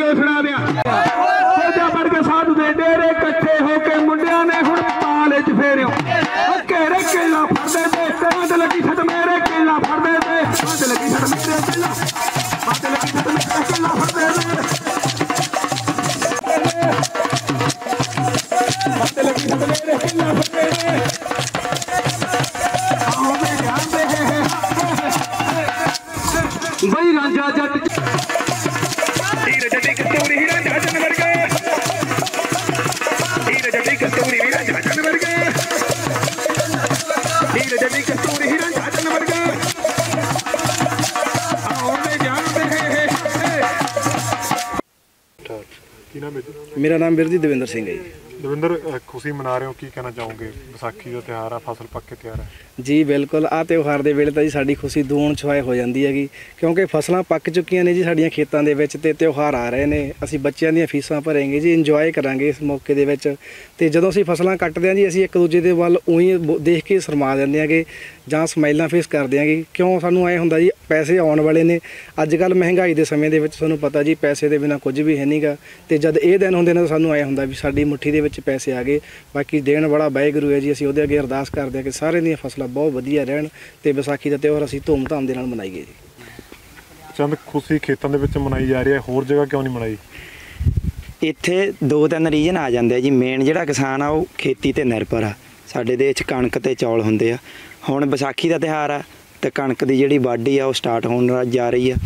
ਇਹ ਸੁਣਾ ਦਿਆਂ। ਸੋਜਾ ਬਣ ਕੇ ਸਾਧੂ ਦੇ ਡੇਰੇ ਇਕੱਠੇ ਹੋ ਕੇ ਮੁੰਡਿਆਂ ਨੇ ਹੁਣ ਪਾਲੇ ਚ ਫੇਰਿਓ। ਘੇਰੇ ਕੇਲਾ ਫੜਦੇ ਤੇ ਕੰਧ ਲੱਗੀ ਛੱਡ ਮੇਰੇ ਕੇਲਾ ਫੜਦੇ ਤੇ। ਕੰਧ ਲੱਗੀ ਛੱਡ ਮੇਰੇ ਕੇਲਾ ਕੰਧ ਲੱਗੀ ਛੱਡ ਮੇਰੇ ਕੇਲਾ ਫੜਦੇ ਤੇ। ਕੰਧ ਲੱਗੀ ਛੱਡ ਮੇਰੇ ਕੇਲਾ ਫੜਦੇ ਤੇ। ਕੀ ਨਾਮ ਹੈ ਜੀ? ਮੇਰਾ ਨਾਮ ਵੀਰ ਜੀ ਦਵਿੰਦਰ ਸਿੰਘ ਹੈ ਜੀ। ਦਵਿੰਦਰ ਖੁਸ਼ੀ ਮਨਾ ਰਹੇ ਹੋ, ਕੀ ਕਹਿਣਾ ਚਾਹੋਗੇ? ਵਿਸਾਖੀ ਦਾ ਤਿਉਹਾਰ ਆ, ਫਸਲ ਪੱਕ ਕੇ ਤਿਆਰ ਹੈ ਜੀ, ਬਿਲਕੁਲ। ਆ ਤਿਉਹਾਰ ਦੇ ਵੇਲੇ ਤਾਂ ਜੀ ਸਾਡੀ ਖੁਸ਼ੀ ਦੂਣ ਛੁਆਏ ਹੋ ਜਾਂਦੀ ਹੈਗੀ, ਕਿਉਂਕਿ ਫਸਲਾਂ ਪੱਕ ਚੁੱਕੀਆਂ ਨੇ ਜੀ ਸਾਡੀਆਂ ਖੇਤਾਂ ਦੇ ਵਿੱਚ ਤੇ ਤਿਉਹਾਰ ਆ ਰਹੇ ਨੇ। ਅਸੀਂ ਬੱਚਿਆਂ ਦੀਆਂ ਫੀਸਾਂ ਭਰਾਂਗੇ ਜੀ ਇੰਜੋਏ ਕਰਾਂਗੇ ਇਸ ਮੌਕੇ ਦੇ ਵਿੱਚ। ਤੇ ਜਦੋਂ ਅਸੀਂ ਫਸਲਾਂ ਕੱਟਦੇ ਹਾਂ ਜੀ, ਅਸੀਂ ਇੱਕ ਦੂਜੇ ਦੇ ਵੱਲ ਉਹੀ ਬ- ਦੇਖ ਕੇ ਸ਼ਰਮਾ ਜਾਂਦੇ ਆਂਗੇ ਜਾਂ ਸਮਾਈਲਾਂ ਫੇਸ ਕਰਦੇ ਆਂਗੇ ਕਿਉਂ? ਸਾਨੂੰ ਐ ਹੁੰਦਾ ਜੀ, ਪੈਸੇ ਆਉਣ ਵਾਲੇ ਨੇ। ਅੱਜ ਕੱਲ ਮਹਿੰਗਾਈ ਦੇ ਸਮੇਂ ਦੇ ਵਿੱਚ ਤੁਹਾਨੂੰ ਪਤਾ ਜੀ, ਪੈਸੇ ਦੇ ਬਿਨਾ ਕੁਝ ਵੀ ਹੈ ਨਹੀਂਗਾ ਤੇ ਜਦ ਇਹ ਦਿਨ ਹੁੰਦੇ ਨੇ ਤਾਂ ਸਾਨੂੰ ਐ ਹੁੰਦਾ ਵੀ ਸਾਡੀ ਮੁੱਠੀ ਦੇ ਵਿੱਚ ਪੈਸੇ ਆ ਗਏ। ਬਾਕੀ ਦੇਣ ਵਾਲਾ ਵਾਹਿਗੁਰੂ ਹੈ ਜੀ ਅਸੀਂ ਉਹਦੇ ਅੱਗੇ ਅਰਦਾਸ ਕਰਦੇ ਹਾਂ ਕਿ ਸਾਰਿਆਂ ਦੀਆਂ ਫਸਲਾਂ ਬਹੁਤ ਵਧੀਆ ਰਹਿਣ ਤੇ ਵਿਸਾਖੀ ਦਾ ਤਿਉਹਾਰ ਅਸੀਂ ਧੂਮ-ਧਾਮ ਦੇ ਨਾਲ ਮਨਾਈਏ ਜੀ। ਚੰਦ ਖੁਸ਼ੀ ਖੇਤਾਂ ਦੇ ਵਿੱਚ ਮਨਾਈ ਜਾ ਰਹੀ ਹੈ ਹੋਰ ਜਗ੍ਹਾ ਕਿਉਂ ਨਹੀਂ ਮਨਾਈ? ਇੱਥੇ ਦੋ ਤਿੰਨ ਰੀਜਨ ਆ ਜਾਂਦੇ ਆ ਜੀ। ਮੇਨ ਜਿਹੜਾ ਕਿਸਾਨ ਆ ਉਹ ਖੇਤੀ ਤੇ ਨਿਰਭਰ ਆ। ਸਾਡੇ ਦੇਸ਼ 'ਚ ਕਣਕ ਤੇ ਚੌਲ ਹੁੰਦੇ ਆ। ਹੁਣ ਵਿਸਾਖੀ ਦਾ ਤਿਉਹਾਰ ਆ ਤੇ ਕਣਕ ਦੀ ਜਿਹੜੀ ਵਾਢੀ ਆ ਉਹ ਸਟਾਰਟ ਹੋਣ ਜਾ ਰਹੀ ਆ।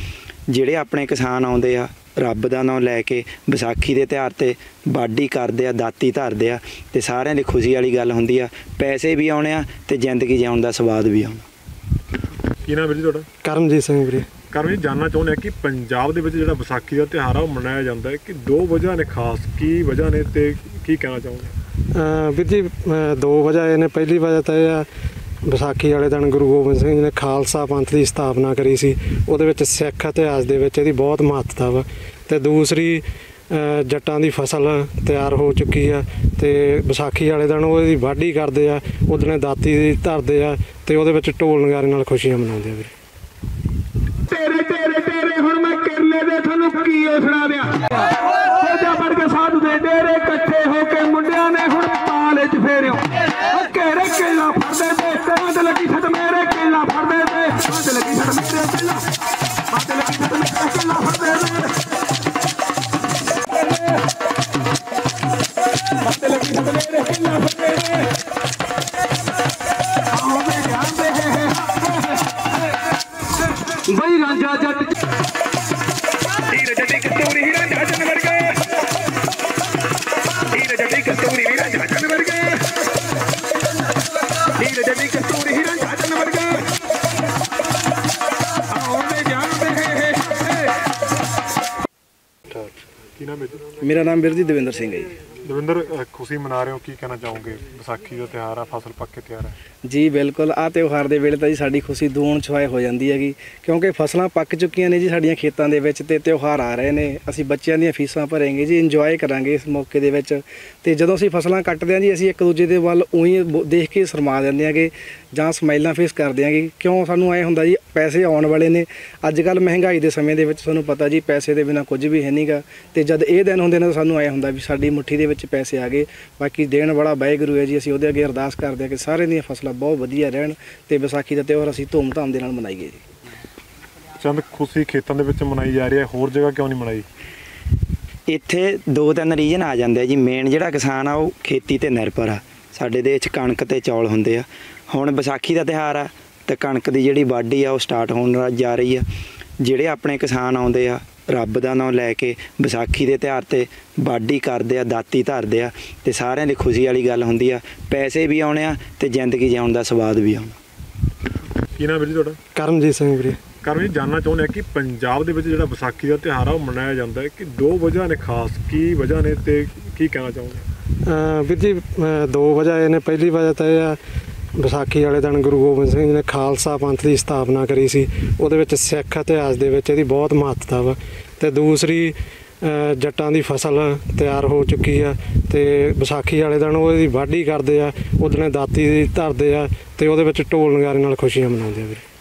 ਜਿਹੜੇ ਆਪਣੇ ਕਿਸਾਨ ਆਉਂਦੇ ਆ ਰੱਬ ਦਾ ਨਾਮ ਲੈ ਕੇ ਵਿਸਾਖੀ ਦੇ ਤਿਉਹਾਰ ਤੇ ਵਾਢੀ ਕਰਦੇ ਆ ਦਾਤੀ ਧਰਦੇ ਆ ਤੇ ਸਾਰਿਆਂ ਦੀ ਖੁਸ਼ੀ ਵਾਲੀ ਗੱਲ ਹੁੰਦੀ ਆ ਪੈਸੇ ਵੀ ਆਉਣੇ ਆ ਤੇ ਜ਼ਿੰਦਗੀ ਜਿਉਣ ਦਾ ਸਵਾਦ ਵੀ ਆਉਣਾ। ਕੀ ਨਾਮ ਹੈ ਜੀ ਤੁਹਾਡਾ? ਕਰਮਜੀਤ ਸਿੰਘ ਵੀਰੇ। ਕਰਮ ਜੀ ਜਾਨਣਾ ਚਾਹੁੰਦੇ ਆ ਕਿ ਪੰਜਾਬ ਦੇ ਵਿੱਚ ਜਿਹੜਾ ਵਿਸਾਖੀ ਦਾ ਤਿਉਹਾਰ ਆ ਉਹ ਮਨਾਇਆ ਜਾਂਦਾ ਹੈ ਕਿ ਦੋ ਵਜ੍ਹਾ ਨੇ ਖਾਸ ਕੀ ਵਜ੍ਹਾ ਨੇ ਤੇ ਕੀ ਕਹਿਣਾ ਚਾਹੋਗੇ? ਅਹ ਵੀਰ ਜੀ ਦੋ ਵਜ੍ਹਾ ਇਹ ਨੇ। ਪਹਿਲੀ ਵਜ੍ਹਾ ਤਾਂ ਇਹ ਆ ਵਿਸਾਖੀ ਵਾਲੇ ਦਿਨ ਗੁਰੂ ਗੋਬਿੰਦ ਸਿੰਘ ਜੀ ਨੇ ਖਾਲਸਾ ਪੰਥ ਦੀ ਸਥਾਪਨਾ ਕਰੀ ਸੀ। ਉਹਦੇ ਵਿੱਚ ਸਿੱਖ ਇਤਿਹਾਸ ਦੇ ਵਿੱਚ ਇਹਦੀ ਬਹੁਤ ਮਹੱਤਤਾ ਵਾ। ਤੇ ਦੂਸਰੀ ਜੱਟਾਂ ਦੀ ਫਸਲ ਤਿਆਰ ਹੋ ਚੁੱਕੀ ਆ ਤੇ ਵਿਸਾਖੀ ਵਾਲੇ ਦਿਨ ਉਹ ਇਹਦੀ ਵਾਢੀ ਕਰਦੇ ਆ, ਉਹਦਨੇ ਦਾਤੀ ਦੀ ਧਰਦੇ ਆ ਤੇ ਉਹਦੇ ਵਿੱਚ ਢੋਲ ਨਗਾਰੇ ਨਾਲ ਖੁਸ਼ੀਆਂ ਮਨਾਉਂਦੇ ਆ ਵੀਰੇ। ਤੇਰੇ ਤੇਰੇ ਤੇਰੇ, ਹੁਣ ਮੈਂ ਕਿਰਲੇ ਦੇ ਤੁਹਾਨੂੰ ਕੀ ਇਹ ਸੁਣਾ ਦਿਆਂ? ਸੋਜਾ ਬਣ ਕੇ ਸਾਧੂ ਦੇ ਡੇਰੇ ਇਕੱਠੇ ਹੋ ਛੱਡ ਮੇਰੇ ਕੇਲਾ ਫੜਦੇ ਤੇ ਆਉਂਦੇ ਜਾਂਦੇ ਬਈ ਰਾਂਝਾ ਜੱਟ ਹੀਰ ਜੱਟੀ ਕਸਤੂਰੀ ਹੀਰਾ ਜੱਜਨ ਵਰਗਾ ਹੀਰ ਜੱਟੀ ਕਸਤੂਰੀ ਹੀਰਾ ਜੱਜਨ ਵਰਗਾ ਹੀਰ ਜੱਟੀ ਕਸਤੂਰੀ ਹੀਰਾ ਜੱਜਨ ਦਵਿੰਦਰ ਖੁਸ਼ੀ ਮਨਾ ਰਹੇ ਹੋ, ਕੀ ਕਹਿਣਾ ਚਾਹੋਗੇ? ਵਿਸਾਖੀ ਦਾ ਤਿਉਹਾਰ ਆ, ਫਸਲ ਪੱਕ ਕੇ ਤਿਆਰ ਹੈ। ਜੀ, ਬਿਲਕੁਲ। ਆ ਤਿਉਹਾਰ ਦੇ ਵੇਲੇ ਤਾਂ ਜੀ ਸਾਡੀ ਖੁਸ਼ੀ ਦੂਣ ਛੁਆਏ ਹੋ ਜਾਂਦੀ ਹੈਗੀ, ਕਿਉਂਕਿ ਫਸਲਾਂ ਪੱਕ ਚੁੱਕੀਆਂ ਨੇ ਜੀ ਸਾਡੀਆਂ ਖੇਤਾਂ ਦੇ ਵਿੱਚ ਤੇ ਤਿਉਹਾਰ ਆ ਰਹੇ ਨੇ। ਅਸੀਂ ਬੱਚਿਆਂ ਦੀਆਂ ਫੀਸਾਂ ਭਰਾਂਗੇ ਜੀ ਇੰਜੋਏ ਕਰਾਂਗੇ ਇਸ ਮੌਕੇ ਦੇ ਵਿੱਚ। ਤੇ ਜਦੋਂ ਅਸੀਂ ਫਸਲਾਂ ਕੱਟਦੇ ਹਾਂ ਜੀ, ਅਸੀਂ ਇੱਕ ਦੂਜੇ ਦੇ ਵੱਲ ਉਹੀ ਦੇਖ ਕੇ ਸ਼ਰਮਾ ਜਾਂਦੇ ਆਂਗੇ ਜਾਂ ਸਮਾਈਲਾਂ ਫੇਸ ਕਰਦੇ ਆਂਗੇ ਕਿਉਂ? ਸਾਨੂੰ ਐ ਹੁੰਦਾ ਜੀ, ਪੈਸੇ ਆਉਣ ਵਾਲੇ ਨੇ। ਅੱਜ ਕੱਲ ਮਹਿੰਗਾਈ ਦੇ ਸਮੇਂ ਦੇ ਵਿੱਚ ਤੁਹਾਨੂੰ ਪਤਾ ਜੀ, ਪੈਸੇ ਦੇ ਬਿਨਾ ਕੁਝ ਵੀ ਹੈ ਨਹੀਂਗਾ ਤੇ ਜਦ ਇਹ ਦਿਨ ਹੁੰਦੇ ਨੇ ਤਾਂ ਸਾਨੂੰ ਐ ਹੁੰਦਾ ਵੀ ਸਾਡੀ ਮੁੱਠੀ ਦੇ ਵਿੱਚ ਪੈਸੇ ਆ ਗਏ। ਬਾਕੀ ਦੇਣ ਵਾਲਾ ਵਾਹਿਗੁਰੂ ਹੈ ਜੀ ਅਸੀਂ ਉਹਦੇ ਅੱਗੇ ਅਰਦਾਸ ਕਰਦੇ ਹਾਂ ਕਿ ਸਾਰਿਆਂ ਦੀਆਂ ਫਸਲਾਂ ਬਹੁਤ ਵਧੀਆ ਰਹਿਣ ਤੇ ਵਿਸਾਖੀ ਦਾ ਤਿਉਹਾਰ ਅਸੀਂ ਧੂਮ-ਧਾਮ ਦੇ ਨਾਲ ਮਨਾਈਏ ਜੀ। ਚੰਦ ਖੁਸ਼ੀ ਖੇਤਾਂ ਦੇ ਵਿੱਚ ਮਨਾਈ ਜਾ ਰਹੀ ਹੈ ਹੋਰ ਜਗ੍ਹਾ ਕਿਉਂ ਨਹੀਂ ਮਨਾਈ? ਇੱਥੇ ਦੋ ਤਿੰਨ ਰੀਜਨ ਆ ਜਾਂਦੇ ਆ ਜੀ। ਮੇਨ ਜਿਹੜਾ ਕਿਸਾਨ ਆ ਉਹ ਖੇਤੀ ਤੇ ਨਿਰਭਰ ਆ। ਸਾਡੇ ਦੇਸ਼ 'ਚ ਕਣਕ ਤੇ ਚੌਲ ਹੁੰਦੇ ਆ। ਹੁਣ ਵਿਸਾਖੀ ਦਾ ਤਿਉਹਾਰ ਆ ਤੇ ਕਣਕ ਦੀ ਜਿਹੜੀ ਵਾਢੀ ਆ ਉਹ ਸਟਾਰਟ ਹੋਣ ਜਾ ਰਹੀ ਆ। ਜਿਹੜੇ ਆਪਣੇ ਕਿਸਾਨ ਆਉਂਦੇ ਆ ਰੱਬ ਦਾ ਨਾਮ ਲੈ ਕੇ ਵਿਸਾਖੀ ਦੇ ਤਿਉਹਾਰ ਤੇ ਵਾਢੀ ਕਰਦੇ ਆ ਦਾਤੀ ਧਰਦੇ ਆ ਤੇ ਸਾਰਿਆਂ ਦੀ ਖੁਸ਼ੀ ਵਾਲੀ ਗੱਲ ਹੁੰਦੀ ਆ ਪੈਸੇ ਵੀ ਆਉਣੇ ਆ ਤੇ ਜ਼ਿੰਦਗੀ ਜਿਉਣ ਦਾ ਸਵਾਦ ਵੀ ਆਉਣਾ। ਕੀ ਨਾਮ ਹੈ ਜੀ ਤੁਹਾਡਾ? ਕਰਮਜੀਤ ਸਿੰਘ ਵੀਰੇ। ਕਰਮ ਜੀ ਜਾਨਣਾ ਚਾਹੁੰਦੇ ਆ ਕਿ ਪੰਜਾਬ ਦੇ ਵਿੱਚ ਜਿਹੜਾ ਵਿਸਾਖੀ ਦਾ ਤਿਉਹਾਰ ਆ ਉਹ ਮਨਾਇਆ ਜਾਂਦਾ ਹੈ ਕਿ ਦੋ ਵਜ੍ਹਾ ਨੇ ਖਾਸ ਕੀ ਵਜ੍ਹਾ ਨੇ ਤੇ ਕੀ ਕਹਿਣਾ ਅਹ ਵੀਰ ਜੀ ਦੋ ਵਜ੍ਹਾ ਇਹ ਨੇ। ਪਹਿਲੀ ਵਜ੍ਹਾ ਤਾਂ ਇਹ ਆ ਵਿਸਾਖੀ ਵਾਲੇ ਦਿਨ ਗੁਰੂ ਗੋਬਿੰਦ ਸਿੰਘ ਜੀ ਨੇ ਖਾਲਸਾ ਪੰਥ ਦੀ ਸਥਾਪਨਾ ਕਰੀ ਸੀ। ਉਹਦੇ ਵਿੱਚ ਸਿੱਖ ਇਤਿਹਾਸ ਦੇ ਵਿੱਚ ਇਹਦੀ ਬਹੁਤ ਮਹੱਤਤਾ ਵਾ। ਤੇ ਦੂਸਰੀ ਜੱਟਾਂ ਦੀ ਫਸਲ ਤਿਆਰ ਹੋ ਚੁੱਕੀ ਆ ਤੇ ਵਿਸਾਖੀ ਵਾਲੇ ਦਿਨ ਉਹ ਇਹਦੀ ਵਾਢੀ ਕਰਦੇ ਆ ਉਹਦਨੇ ਦਾਤੀ ਦੀ ਧਰਦੇ ਆ ਤੇ ਉਹਦੇ ਵਿੱਚ ਢੋਲ ਨਗਾਰੇ ਨਾਲ ਖੁਸ਼ੀਆਂ ਮਨਾਉਂਦੇ ਆ ਵੀਰੇ।